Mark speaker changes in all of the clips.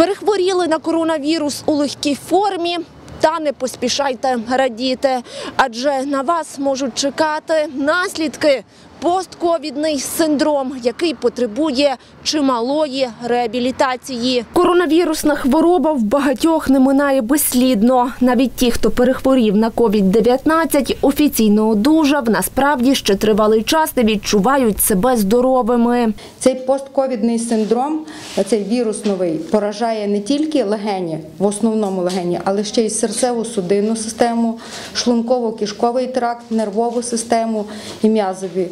Speaker 1: Перехворіли на коронавірус у легкій формі. Та не поспішайте радіти, адже на вас можуть чекати наслідки. Постковідний синдром, який потребує чималої реабілітації. Коронавірусна хвороба в багатьох не минає безслідно. Навіть ті, хто перехворів на COVID-19, офіційно одужав, насправді ще тривалий час не відчувають себе здоровими.
Speaker 2: Цей постковідний синдром, цей вірус новий, поражає не тільки легені, в основному легені, але ще й серцево-судинну систему, шлунково-кишковий тракт, нервову систему і м'язові,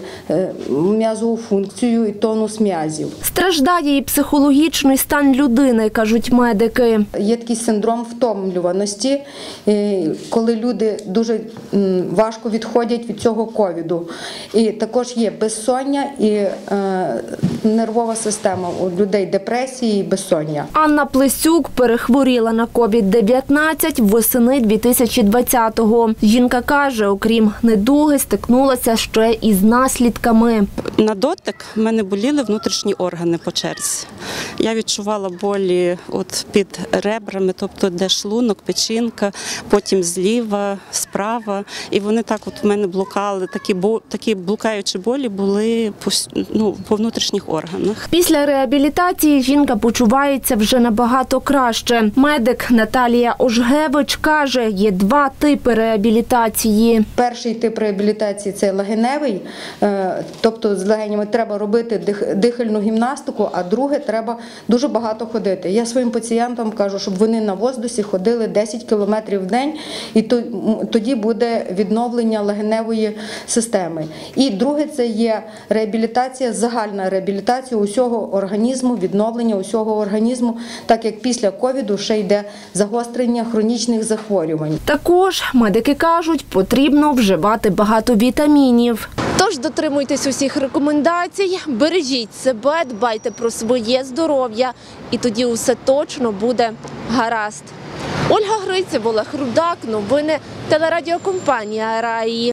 Speaker 2: м'язову функцію і тонус м'язів.
Speaker 1: Страждає і психологічний стан людини, кажуть медики.
Speaker 2: Є такий синдром втомлюваності, е, коли люди дуже важко відходять від цього ковіду. І також є безсоння і е, нервова система у людей депресії і безсоння.
Speaker 1: Анна Плесюк перехворіла на COVID-19 восени 2020-го. Жінка каже, окрім недуги, стикнулася ще із наслідками.
Speaker 3: На дотик в мене боліли внутрішні органи по черзі. Я відчувала болі от під ребрами, тобто де шлунок, печінка, потім зліва, справа. І вони так от в мене блукали. Такі бо такі блукаючі болі були по, ну, по внутрішніх органах.
Speaker 1: Після реабілітації жінка почувається вже набагато краще. Медик Наталія Ожгевич каже, є два типи реабілітації.
Speaker 2: Перший тип реабілітації це легеневий, е, тобто з легенями треба робити дихальну гімнастику, а друге треба дуже багато ходити. Я своїм пацієнтам кажу, щоб вони на воздусі ходили 10 кілометрів в день, і тоді буде відновлення легеневої системи. І друге це є реабілітація, загальна реабілітація усього організму, відновлення усього організму, так як після ковіду ще йде загострення хронічних захворювань.
Speaker 1: Також медики кажуть, потрібно вживати багато вітамінів. Тож дотримуйтесь усіх рекомендацій, бережіть себе, дбайте про своє здоров'я, і тоді усе точно буде гаразд. Ольга Гриців, Олег Рудак, новини телерадіокомпанія Раї.